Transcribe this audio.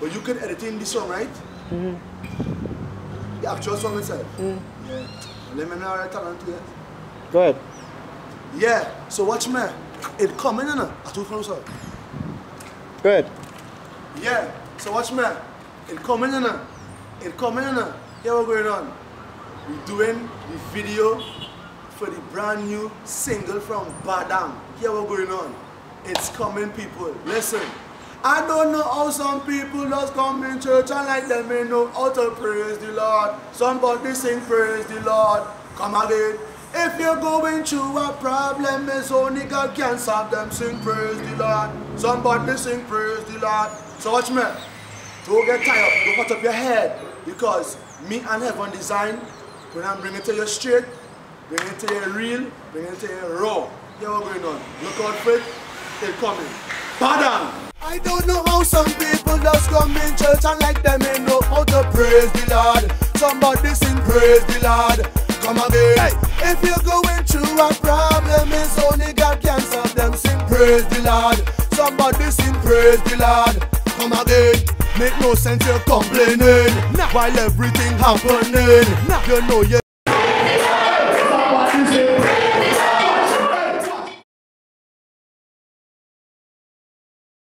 But you can edit in the song, right? Mm-hmm. The actual song itself. Mm. Yeah. Let me know how I talent to it. Go ahead. Yeah. So watch me. It coming in. I told you so. Go ahead. Yeah. So watch me. It coming in. It coming in. Here what going on. We're doing the video for the brand new single from Badang. Here what going on. It's coming people. Listen. I don't know how some people just come in church and like them ain't know how to praise the Lord. Somebody sing praise the Lord. Come again. If you're going through a problem, it's only God can solve them. Sing praise the Lord. Somebody sing praise the Lord. So watch me. Don't get tired. Don't cut up your head. Because me and heaven design, when I'm bringing it to you straight, bring it to you real, bring it to you raw. Here what going on. Look out for it. It's coming. Badang! I don't know how some people just come in church and like them ain't know how to praise the Lord. Somebody sing praise the Lord. Come again. Hey. If you're going through a problem, it's only God can solve them. Sing praise the Lord. Somebody sing praise the Lord. Come again. Make no sense you're complaining nah. while everything happening. Nah. You know you